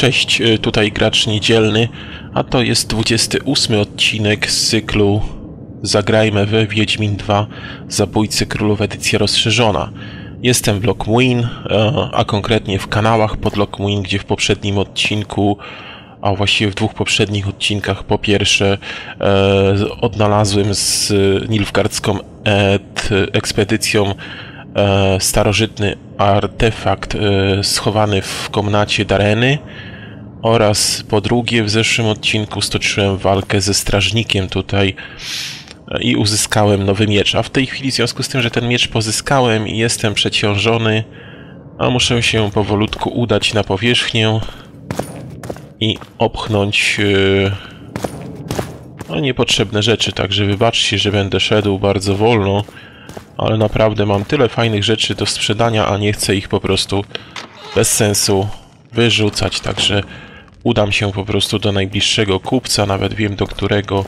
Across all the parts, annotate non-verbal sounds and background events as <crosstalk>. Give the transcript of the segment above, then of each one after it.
Cześć, y, tutaj gracz niedzielny, a to jest 28 odcinek z cyklu Zagrajmy we Wiedźmin 2 Zabójcy Królów edycja rozszerzona. Jestem w Lockmuin, e, a konkretnie w kanałach pod Lockmuin, gdzie w poprzednim odcinku, a właściwie w dwóch poprzednich odcinkach, po pierwsze e, odnalazłem z Nilfgaardzką ed, ekspedycją e, starożytny artefakt schowany w komnacie Dareny oraz po drugie w zeszłym odcinku stoczyłem walkę ze strażnikiem tutaj e, i uzyskałem nowy miecz. A w tej chwili w związku z tym, że ten miecz pozyskałem i jestem przeciążony, a muszę się powolutku udać na powierzchnię i opchnąć e, no, niepotrzebne rzeczy, także wybaczcie, że będę szedł bardzo wolno, ale naprawdę mam tyle fajnych rzeczy do sprzedania, a nie chcę ich po prostu bez sensu wyrzucać, także udam się po prostu do najbliższego kupca, nawet wiem do którego,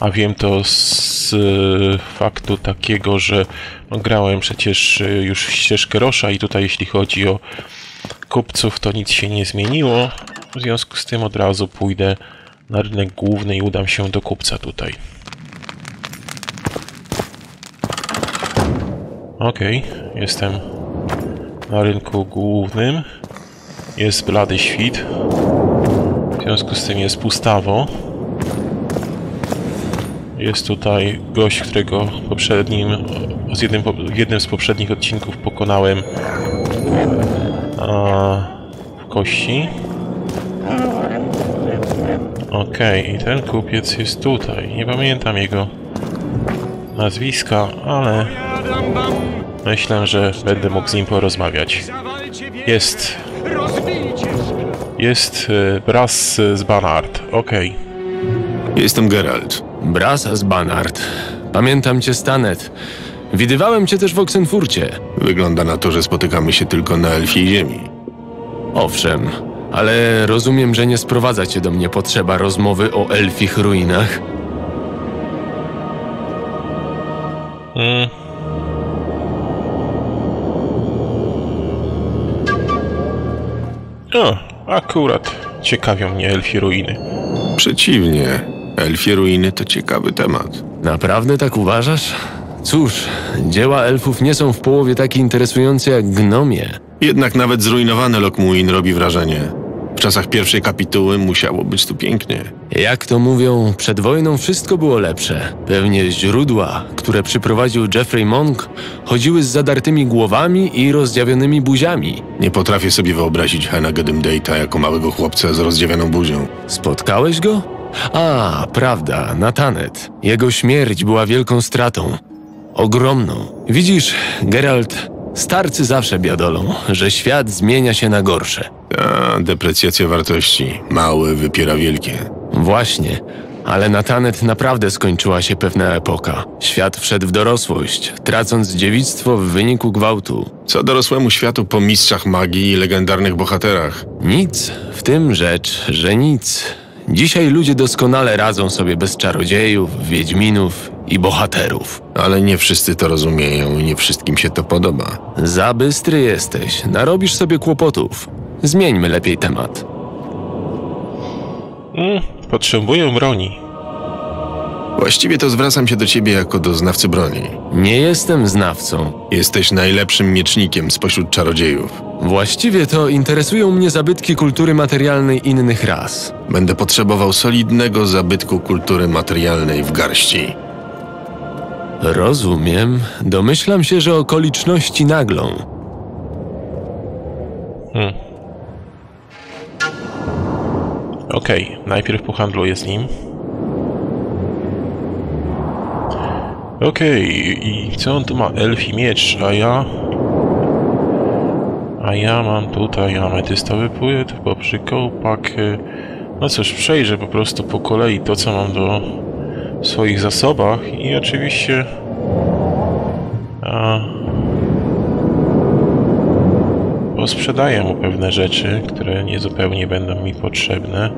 a wiem to z y, faktu takiego, że no, grałem przecież y, już w ścieżkę Rosza i tutaj jeśli chodzi o kupców to nic się nie zmieniło, w związku z tym od razu pójdę na rynek główny i udam się do kupca tutaj. Okej, jestem na rynku głównym. Jest blady świt. W związku z tym jest pustawo. Jest tutaj gość, którego poprzednim, z jednym, w jednym z poprzednich odcinków pokonałem a, w kości. Okej, i ten kupiec jest tutaj. Nie pamiętam jego nazwiska, ale myślę, że będę mógł z nim porozmawiać. Jest. Jest y, Bras z Banard. Okej. Jestem Geralt. Bras z Banard. Pamiętam cię, Stanet. Widywałem cię też w Oksenfurcie. Wygląda na to, że spotykamy się tylko na Elfiej Ziemi. Owszem, ale rozumiem, że nie sprowadza cię do mnie potrzeba rozmowy o elfich ruinach. Mm. O, akurat ciekawią mnie elfi ruiny. Przeciwnie, Elfie Ruiny to ciekawy temat. Naprawdę tak uważasz? Cóż, dzieła elfów nie są w połowie tak interesujące jak gnomie. Jednak nawet zrujnowany Lokmuin robi wrażenie. W czasach pierwszej kapituły musiało być tu pięknie. Jak to mówią, przed wojną wszystko było lepsze. Pewnie źródła, które przyprowadził Jeffrey Monk, chodziły z zadartymi głowami i rozdziawionymi buziami. Nie potrafię sobie wyobrazić Hena Gedymdate'a jako małego chłopca z rozdziawioną buzią. Spotkałeś go? A, prawda, Natanet. Jego śmierć była wielką stratą. Ogromną. Widzisz, Geralt, starcy zawsze biadolą, że świat zmienia się na gorsze. Ta deprecjacja wartości. Mały wypiera wielkie. Właśnie, ale na Tanet naprawdę skończyła się pewna epoka. Świat wszedł w dorosłość, tracąc dziewictwo w wyniku gwałtu. Co dorosłemu światu po mistrzach magii i legendarnych bohaterach? Nic, w tym rzecz, że nic. Dzisiaj ludzie doskonale radzą sobie bez czarodziejów, wiedźminów i bohaterów. Ale nie wszyscy to rozumieją i nie wszystkim się to podoba. Za bystry jesteś, narobisz sobie kłopotów. Zmieńmy lepiej temat. Mm, potrzebuję broni. Właściwie to zwracam się do ciebie jako do znawcy broni. Nie jestem znawcą. Jesteś najlepszym miecznikiem spośród czarodziejów. Właściwie to interesują mnie zabytki kultury materialnej innych ras. Będę potrzebował solidnego zabytku kultury materialnej w garści. Rozumiem. Domyślam się, że okoliczności naglą. Hmm. Okej, najpierw pohandluję z nim. Okej, i co on tu ma? Elfi miecz, a ja... A ja mam tutaj ametystowy płyt, poprzykołpak... y, No cóż, przejrzę po prostu po kolei to, co mam do w swoich zasobach i oczywiście... A, Posprzedaję mu pewne rzeczy, które niezupełnie będą mi potrzebne.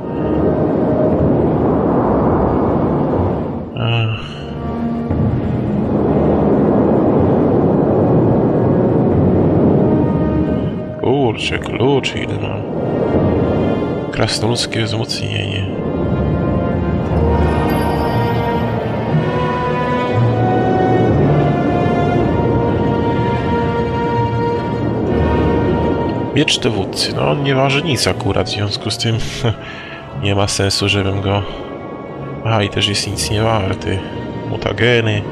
Kurczę, klucz mam. Krasnoludzkie wzmocnienie. Miecz dowódcy. No on nie waży nic akurat, w związku z tym <laughs> nie ma sensu, żebym go... Aha, i też jest nic nie warty. Mutageny.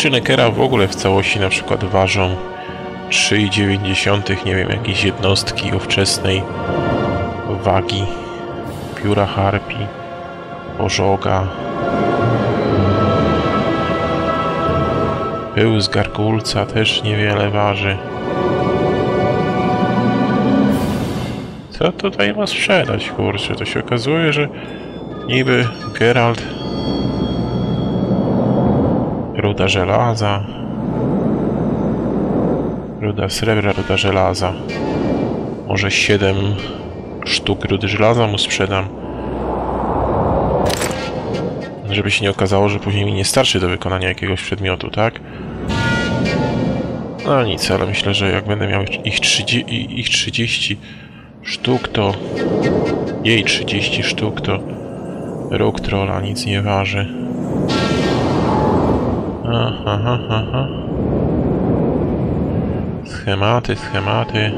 Oczy Neckera w ogóle w całości na przykład ważą 3,9, nie wiem, jakieś jednostki ówczesnej wagi pióra harpi, ożoga, pył z gargulca też niewiele waży. Co tutaj ma sprzedać, kurczę? To się okazuje, że niby Geralt ruda żelaza ruda srebra, ruda żelaza może 7 sztuk rudy żelaza mu sprzedam. Żeby się nie okazało, że później mi nie starczy do wykonania jakiegoś przedmiotu, tak? No nic, ale myślę, że jak będę miał ich 30, ich 30 sztuk, to jej 30 sztuk, to róg trolla nic nie waży. Aha. Schematy, schematy.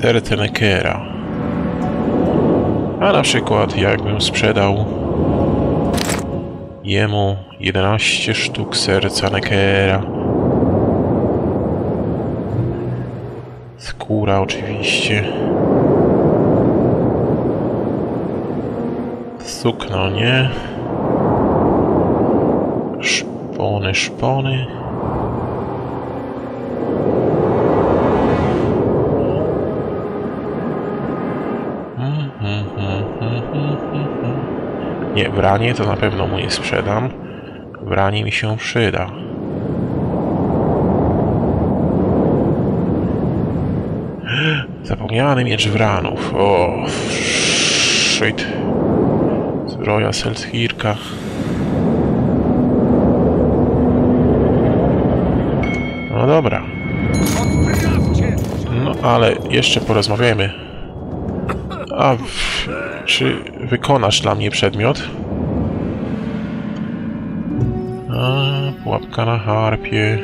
serce Neckera. A na przykład jakbym sprzedał jemu 11 sztuk serca Neckera. Skóra oczywiście. Sukno nie. Szpony, szpony. Nie, branie to na pewno mu nie sprzedam. Branie mi się przyda. Zapomniany miecz wranów. O, shit. Zbroja Selthirka. Ale jeszcze porozmawiajmy. A czy wykonasz dla mnie przedmiot? A, pułapka na harpie.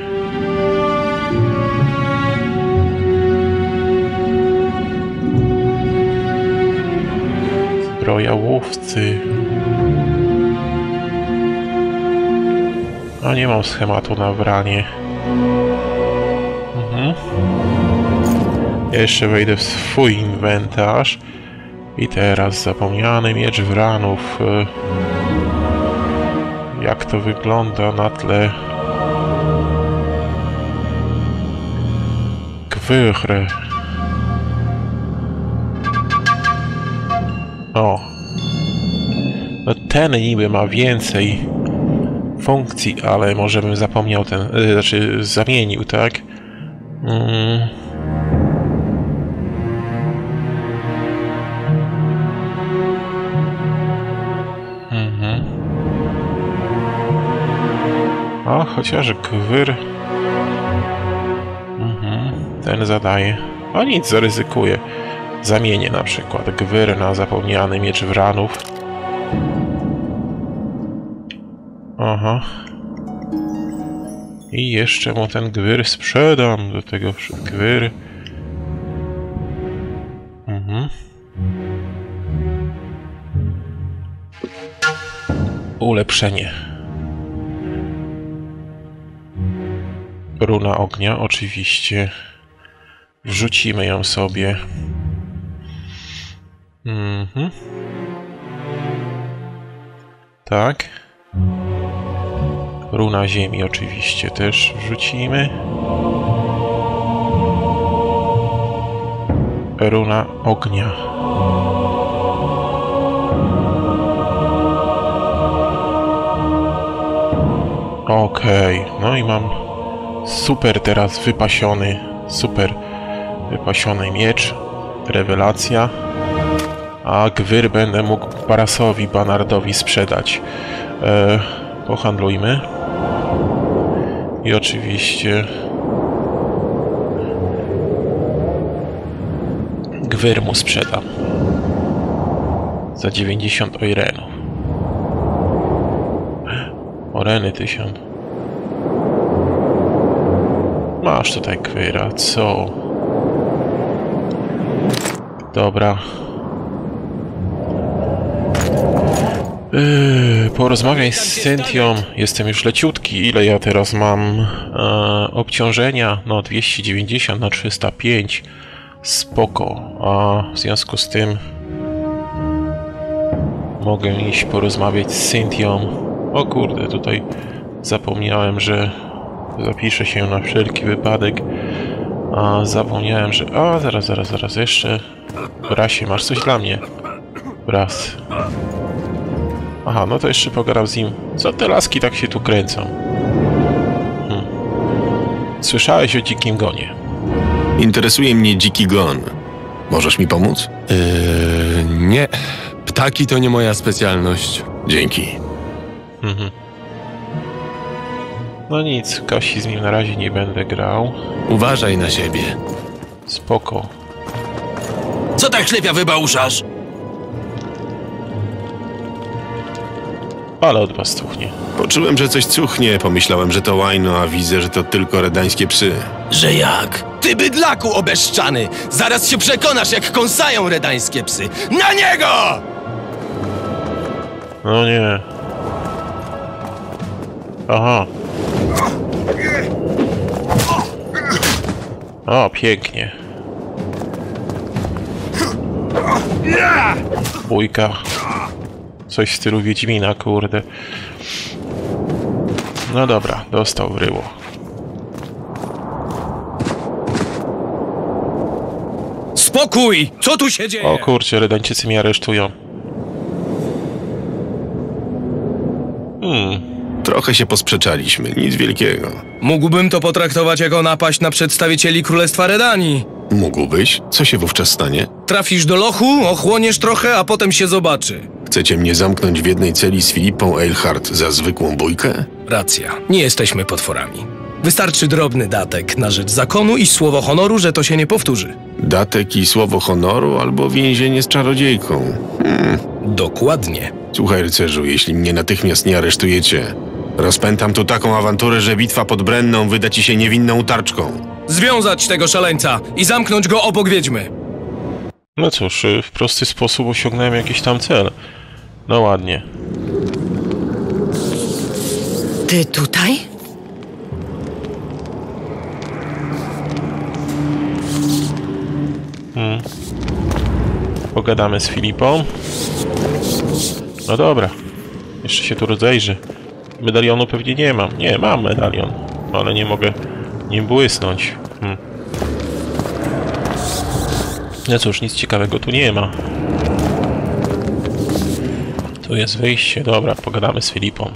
Zbroja łowcy. A nie mam schematu na branie. Mhm. Jeszcze wejdę w swój inwentarz. I teraz zapomniany miecz wranów. E, jak to wygląda na tle Gwyrre. O. No ten niby ma więcej funkcji, ale może bym zapomniał ten, yy, znaczy zamienił, tak? Mm. Chociaż gwyr... Mhm, ten zadaje. A nic, zaryzykuję. Zamienię na przykład gwyr na zapomniany miecz wranów. Aha. I jeszcze mu ten gwyr sprzedam do tego gwyr. Mhm. Ulepszenie. Runa ognia, oczywiście. Wrzucimy ją sobie. Mhm. Tak. Runa ziemi oczywiście też wrzucimy. Runa ognia. Okej, okay. no i mam Super teraz wypasiony, super wypasiony miecz. Rewelacja. a gwyr będę mógł Barasowi Banardowi sprzedać. E, pohandlujmy. I oczywiście gwyr mu sprzedam za 90 oirenów. Oreny 1000. Masz tutaj gwyra, co? Dobra. Yy, porozmawiaj z Cynthią. Jestem już leciutki. Ile ja teraz mam e, obciążenia? No 290 na 305. Spoko. A w związku z tym mogę iść porozmawiać z Cynthią. O kurde, tutaj zapomniałem, że zapiszę się na wszelki wypadek. A zapomniałem, że... A, zaraz, zaraz, zaraz, jeszcze... Brasie, masz coś dla mnie? Bras. Aha, no to jeszcze pogadam z nim. Co te laski tak się tu kręcą? Hmm. Słyszałeś o dzikim gonie? Interesuje mnie dziki gon. Możesz mi pomóc? Yy, nie. Ptaki to nie moja specjalność. Dzięki. Mhm. No nic, Kasi z nim na razie nie będę grał. Uważaj na siebie. Spoko. Co tak ślepia wybałuszasz? Ale od was tuchnie. Poczułem, że coś cuchnie. Pomyślałem, że to łajno, a widzę, że to tylko redańskie psy. Że jak? Ty bydlaku obeszczany! Zaraz się przekonasz, jak kąsają redańskie psy! Na niego! No nie. Aha. O, pięknie. Bójka. Coś w stylu Wiedźmina, kurde. No dobra, dostał w ryło. Spokój! Co tu się dzieje? O kurczę, Redańczycy mnie aresztują. Trochę się posprzeczaliśmy, nic wielkiego. Mógłbym to potraktować jako napaść na przedstawicieli Królestwa Redanii. Mógłbyś? Co się wówczas stanie? Trafisz do lochu, ochłoniesz trochę, a potem się zobaczy. Chcecie mnie zamknąć w jednej celi z Filipą Eilhart za zwykłą bójkę? Racja, nie jesteśmy potworami. Wystarczy drobny datek na rzecz zakonu i słowo honoru, że to się nie powtórzy. Datek i słowo honoru albo więzienie z czarodziejką. Dokładnie. Słuchaj, rycerzu, jeśli mnie natychmiast nie aresztujecie, rozpętam tu taką awanturę, że bitwa pod Brenną wyda ci się niewinną tarczką. Związać tego szaleńca i zamknąć go obok wiedźmy. no cóż, y, w prosty sposób osiągnąłem jakiś tam cel. No ładnie. Ty tutaj? Pogadamy z Filipą. No dobra. Jeszcze się tu rozejrzy. Medalionu pewnie nie mam. Nie, mam medalion. Ale nie mogę nim błysnąć. Hmm. No cóż, nic ciekawego tu nie ma. Tu jest wyjście. Dobra, pogadamy z Filipą.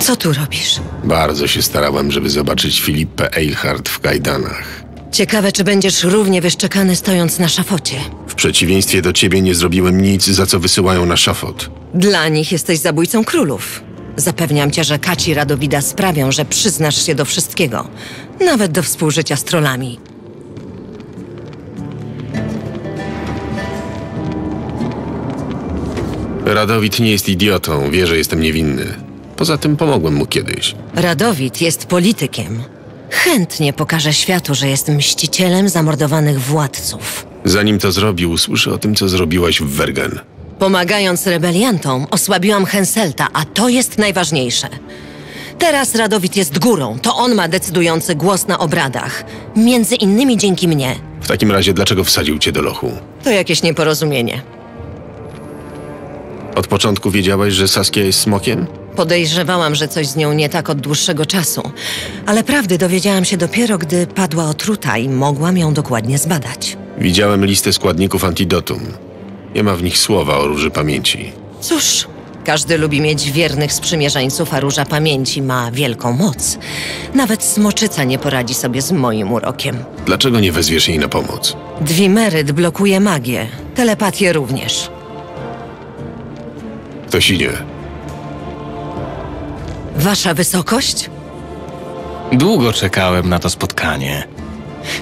Co tu robisz? Bardzo się starałem, żeby zobaczyć Filipę Eilhart w kajdanach. Ciekawe, czy będziesz równie wyszczekany stojąc na szafocie. W przeciwieństwie do ciebie nie zrobiłem nic, za co wysyłają na szafot. Dla nich jesteś zabójcą królów. Zapewniam cię, że Kaci Radowida sprawią, że przyznasz się do wszystkiego. Nawet do współżycia z trollami. Radowit nie jest idiotą, wie, że jestem niewinny. Poza tym pomogłem mu kiedyś. Radowid jest politykiem. Chętnie pokaże światu, że jest mścicielem zamordowanych władców. Zanim to zrobił, słyszę o tym, co zrobiłaś w Wergen. Pomagając rebeliantom, osłabiłam Henselta, a to jest najważniejsze. Teraz Radowid jest górą, to on ma decydujący głos na obradach. Między innymi dzięki mnie. W takim razie, dlaczego wsadził cię do lochu? To jakieś nieporozumienie. Od początku wiedziałaś, że Saskia jest smokiem? Podejrzewałam, że coś z nią nie tak od dłuższego czasu, ale prawdy dowiedziałam się dopiero, gdy padła otruta i mogłam ją dokładnie zbadać. Widziałem listę składników antidotum. Nie ma w nich słowa o róży pamięci. Cóż, Każdy lubi mieć wiernych sprzymierzeńców, a Róża Pamięci ma wielką moc. Nawet Smoczyca nie poradzi sobie z moim urokiem. Dlaczego nie wezwiesz jej na pomoc? Dwimeryt blokuje magię, telepatię również. Ktoś idzie. Wasza wysokość? Długo czekałem na to spotkanie.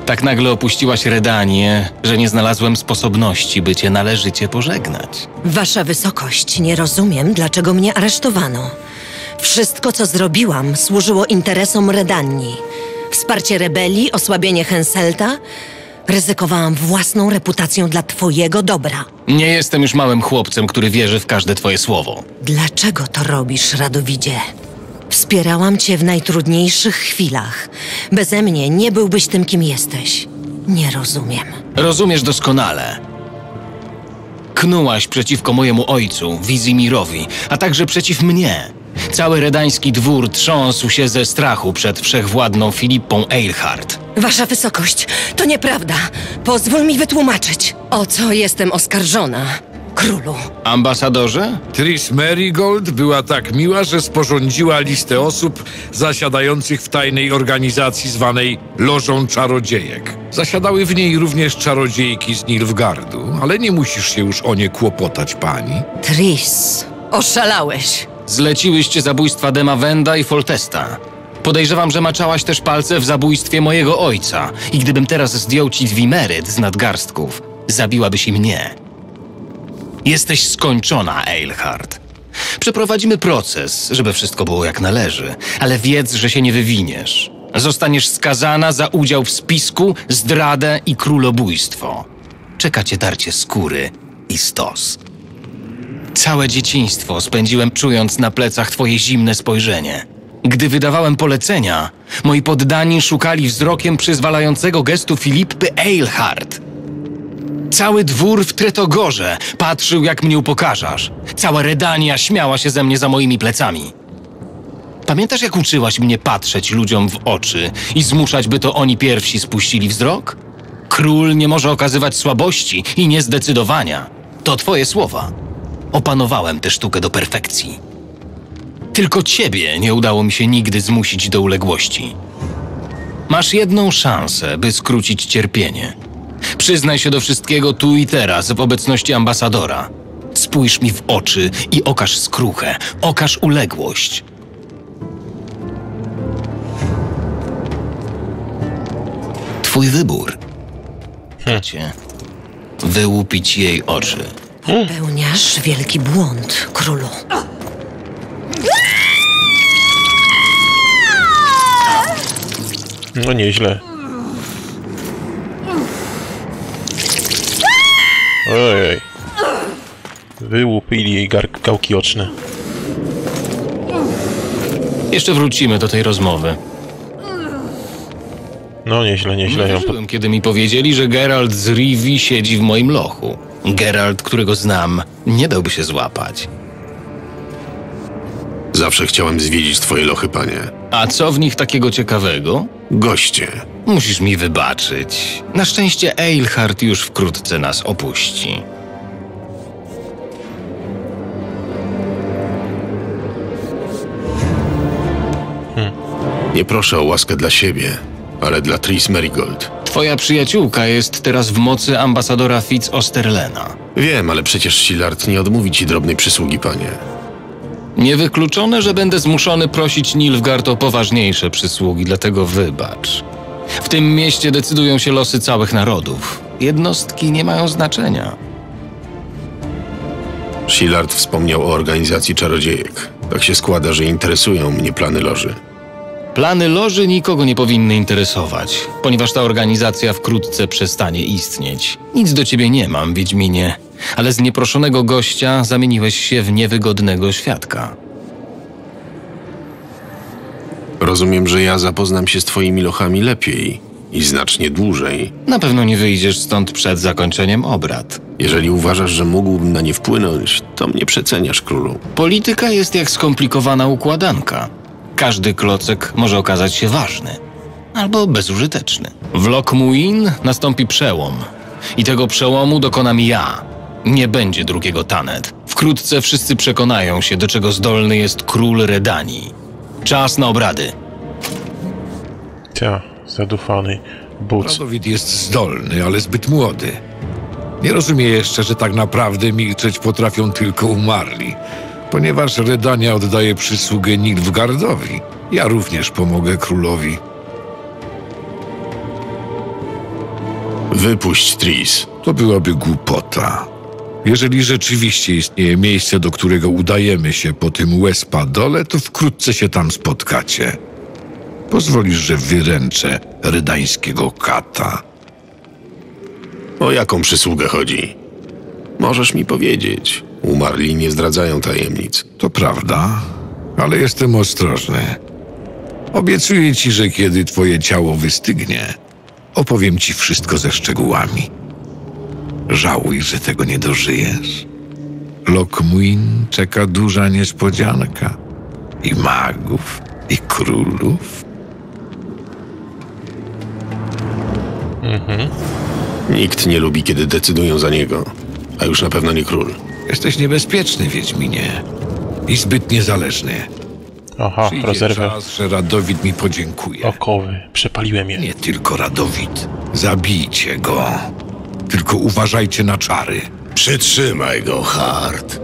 Tak nagle opuściłaś Redanię, że nie znalazłem sposobności, by cię należycie pożegnać. Wasza wysokość, nie rozumiem, dlaczego mnie aresztowano. Wszystko, co zrobiłam, służyło interesom Redanii. Wsparcie rebelii, osłabienie Henselta. Ryzykowałam własną reputację dla twojego dobra. Nie jestem już małym chłopcem, który wierzy w każde twoje słowo. Dlaczego to robisz, Radowidzie? Wspierałam cię w najtrudniejszych chwilach. Beze mnie nie byłbyś tym, kim jesteś. Nie rozumiem. Rozumiesz doskonale. Knułaś przeciwko mojemu ojcu, Wizimirowi, a także przeciw mnie. Cały redański dwór trząsł się ze strachu przed wszechwładną Filipą Eilhart. Wasza wysokość, to nieprawda. Pozwól mi wytłumaczyć, o co jestem oskarżona, królu. Ambasadorze? Tris Marigold była tak miła, że sporządziła listę osób zasiadających w tajnej organizacji zwanej Lożą Czarodziejek. Zasiadały w niej również czarodziejki z Nilfgardu, ale nie musisz się już o nie kłopotać, pani. Tris, oszalałeś. Zleciłyście zabójstwa Demawenda i Foltesta. Podejrzewam, że maczałaś też palce w zabójstwie mojego ojca i gdybym teraz zdjął ci dwimeryt z nadgarstków, zabiłabyś i mnie. Jesteś skończona, Eilhart. Przeprowadzimy proces, żeby wszystko było jak należy, ale wiedz, że się nie wywiniesz. Zostaniesz skazana za udział w spisku, zdradę i królobójstwo. Czeka cię darcie skóry i stos. Całe dzieciństwo spędziłem czując na plecach twoje zimne spojrzenie. Gdy wydawałem polecenia, moi poddani szukali wzrokiem przyzwalającego gestu Filipy Eilhart. Cały dwór w Tretogorze patrzył, jak mnie upokarzasz. Cała Redania śmiała się ze mnie za moimi plecami. Pamiętasz, jak uczyłaś mnie patrzeć ludziom w oczy i zmuszać, by to oni pierwsi spuścili wzrok? Król nie może okazywać słabości i niezdecydowania. To twoje słowa. Opanowałem tę sztukę do perfekcji. Tylko ciebie nie udało mi się nigdy zmusić do uległości. Masz jedną szansę, by skrócić cierpienie. Przyznaj się do wszystkiego tu i teraz w obecności ambasadora. Spójrz mi w oczy i okaż skruchę, okaż uległość. Twój wybór. Chcecie wyłupić jej oczy. Pełniasz wielki błąd, królu. No nieźle. Ojej. Wyłupili jej gałki oczne. Jeszcze wrócimy do tej rozmowy. No nieźle, nieźle pod... Wierzyłem, kiedy mi powiedzieli, że Geralt z Rivi siedzi w moim lochu. Geralt, którego znam, nie dałby się złapać. Zawsze chciałem zwiedzić twoje lochy, panie. A co w nich takiego ciekawego? Goście. Musisz mi wybaczyć. Na szczęście Eilhart już wkrótce nas opuści. Nie proszę o łaskę dla siebie, ale dla Tris Marigold. Twoja przyjaciółka jest teraz w mocy ambasadora Fitz Osterlena. Wiem, ale przecież Shillard nie odmówi ci drobnej przysługi, panie. Niewykluczone, że będę zmuszony prosić Nilfgaard o poważniejsze przysługi, dlatego wybacz. W tym mieście decydują się losy całych narodów. Jednostki nie mają znaczenia. Shillard wspomniał o organizacji czarodziejek. Tak się składa, że interesują mnie plany loży. Plany loży nikogo nie powinny interesować, ponieważ ta organizacja wkrótce przestanie istnieć. Nic do ciebie nie mam, Wiedźminie, ale z nieproszonego gościa zamieniłeś się w niewygodnego świadka. Rozumiem, że ja zapoznam się z twoimi lochami lepiej i znacznie dłużej. Na pewno nie wyjdziesz stąd przed zakończeniem obrad. Jeżeli uważasz, że mógłbym na nie wpłynąć, to mnie przeceniasz, królu. Polityka jest jak skomplikowana układanka. Każdy klocek może okazać się ważny albo bezużyteczny. W Lokmuin nastąpi przełom i tego przełomu dokonam ja. Nie będzie drugiego Tanet. Wkrótce wszyscy przekonają się, do czego zdolny jest król Redanii. Czas na obrady. Ta, zadufany Buc. Radowid jest zdolny, ale zbyt młody. Nie rozumie jeszcze, że tak naprawdę milczeć potrafią tylko umarli. Ponieważ Redania oddaje przysługę Nilfgardowi, ja również pomogę królowi. Wypuść Tris. To byłaby głupota. Jeżeli rzeczywiście istnieje miejsce, do którego udajemy się po tym Wespadole, to wkrótce się tam spotkacie. Pozwolisz, że wyręczę rydańskiego kata. O jaką przysługę chodzi? Możesz mi powiedzieć. Umarli nie zdradzają tajemnic. To prawda, ale jestem ostrożny. Obiecuję ci, że kiedy twoje ciało wystygnie, opowiem ci wszystko ze szczegółami. Żałuj, że tego nie dożyjesz. Lokmuin czeka duża niespodzianka. I magów, i królów. Nikt nie lubi, kiedy decydują za niego. A już na pewno nie król. Jesteś niebezpieczny, Wiedźminie. I zbyt niezależny. Aha, Przyjdzie rozerwę czas, że Radowid mi podziękuje. okowy. Przepaliłem je. Nie tylko Radowid. Zabijcie go. Tylko uważajcie na czary. Przytrzymaj go, Hart.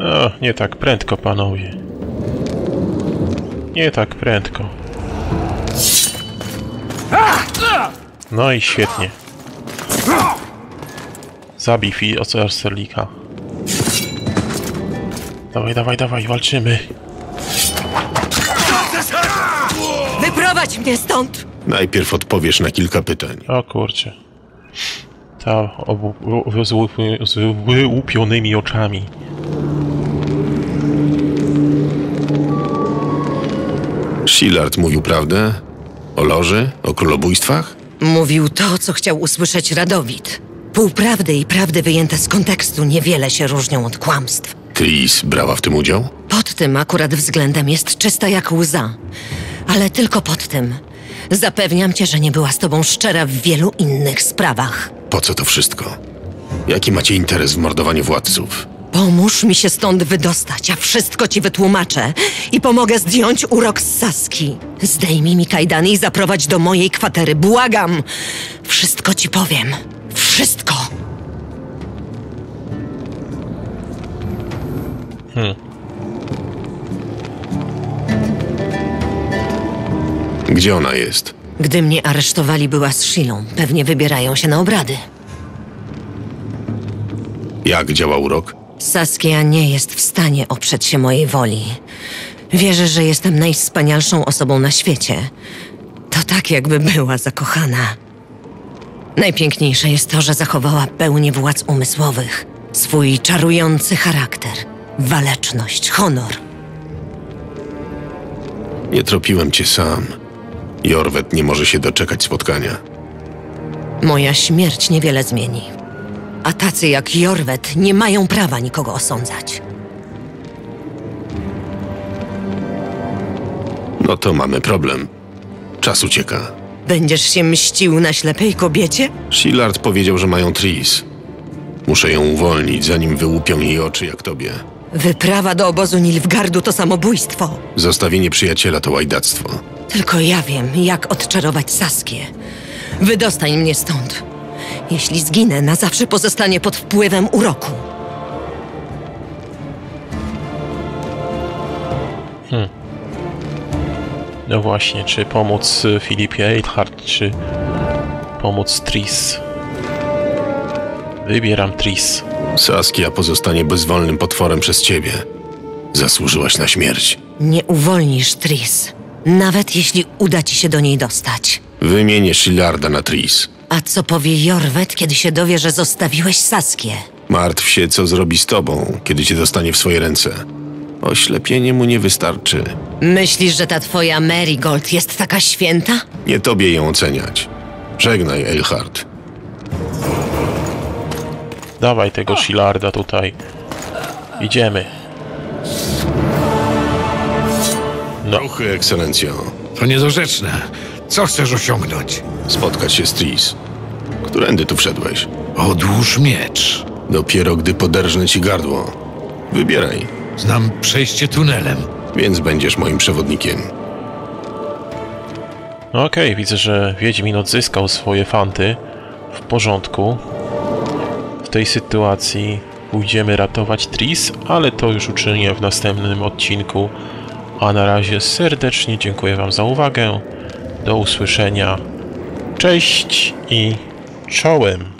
O, nie tak prędko, panowie. Nie tak prędko. No i świetnie. Zabij fi Ocerserlika. Dawaj, dawaj, dawaj, walczymy. Wyprowadź mnie stąd! Najpierw odpowiesz na kilka pytań. O kurczę. Ta obu, z, łup- z wyłupionymi oczami. Shillard mówił prawdę? O loży? O królobójstwach? Mówił to, co chciał usłyszeć Radowid. Półprawdy i prawdy wyjęte z kontekstu niewiele się różnią od kłamstw. Tris brała w tym udział? Pod tym akurat względem jest czysta jak łza. Ale tylko pod tym. Zapewniam cię, że nie była z tobą szczera w wielu innych sprawach. Po co to wszystko? Jaki macie interes w mordowaniu władców? Pomóż mi się stąd wydostać, a wszystko ci wytłumaczę i pomogę zdjąć urok z Saski. Zdejmij mi kajdany i zaprowadź do mojej kwatery. Błagam! Wszystko ci powiem. Wszystko! Gdzie ona jest? Gdy mnie aresztowali, była z Shilą. Pewnie wybierają się na obrady. Jak działa urok? Saskia nie jest w stanie oprzeć się mojej woli. Wierzę, że jestem najwspanialszą osobą na świecie. To tak, jakby była zakochana. Najpiękniejsze jest to, że zachowała pełnię władz umysłowych, swój czarujący charakter, waleczność, honor. Nie tropiłem cię sam. Jorwet nie może się doczekać spotkania. Moja śmierć niewiele zmieni. A tacy jak Jorwet nie mają prawa nikogo osądzać. No to mamy problem. Czas ucieka. Będziesz się mścił na ślepej kobiecie? Shillard powiedział, że mają Tris. Muszę ją uwolnić, zanim wyłupią jej oczy jak tobie. Wyprawa do obozu Nilfgardu to samobójstwo. Zostawienie przyjaciela to łajdactwo. Tylko ja wiem, jak odczarować Saskię. Wydostań mnie stąd. Jeśli zginę, na zawsze pozostanie pod wpływem uroku. No właśnie, czy pomóc y, Filipie Eilhart, czy pomóc Tris? Wybieram Tris. Saskia pozostanie bezwolnym potworem przez ciebie. Zasłużyłaś na śmierć. Nie uwolnisz Tris, nawet jeśli uda ci się do niej dostać. Wymienię Shillarda na Tris. A co powie Jorwet, kiedy się dowie, że zostawiłeś Saskię? Martw się, co zrobi z tobą, kiedy cię dostanie w swoje ręce. Oślepienie mu nie wystarczy. Myślisz, że ta twoja Marigold jest taka święta? Nie tobie ją oceniać. Żegnaj, Eilhart. Dawaj tego Shilarda tutaj. Idziemy. No, Ruchy, ekscelencjo. To niedorzeczne. Co chcesz osiągnąć? Spotkać się z Tris. Którędy tu wszedłeś? Odłóż miecz. Dopiero gdy poderżnę ci gardło. Wybieraj, Znam przejście tunelem. więc będziesz moim przewodnikiem. No Okej, widzę, że Wiedźmin odzyskał swoje fanty. W porządku. W tej sytuacji pójdziemy ratować Tris, ale to już uczynię w następnym odcinku. A na razie serdecznie dziękuję Wam za uwagę. Do usłyszenia. Cześć i czołem.